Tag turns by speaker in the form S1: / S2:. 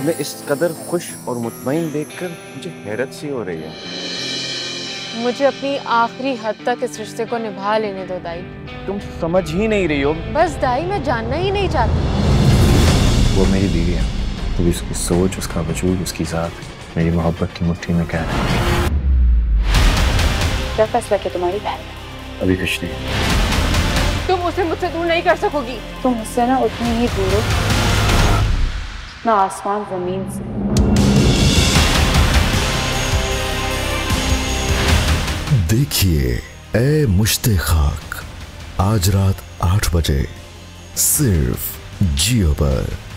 S1: तुम्हें इस कदर खुश और मुतमईन देखकर मुझे हैरत सी हो रही है।
S2: मुझे अपनी आखिरी हद तक इस रिश्ते को निभा लेने दो दाई।
S1: तुम समझ ही नहीं रही हो।
S2: बस दाई मैं जानना ही नहीं चाहती।
S3: वो मेरी बीवी है। तो उसकी सोच उसका वजूद उसकी ज़ात मेरी मोहब्बत की मुट्ठी में कैद है?
S4: क्या फैसला किया तुम्हारी बहन
S3: अभी कुछ नहीं।
S2: तुम उसे मुझसे दूर नहीं कर सकोगी।
S4: तुम मुझसे ना उतनी ही दूर हो। ना आसमान ज़मीन से
S5: देखिए, ए मुश्ते खाक। आज रात आठ बजे, सिर्फ़ जियो पर।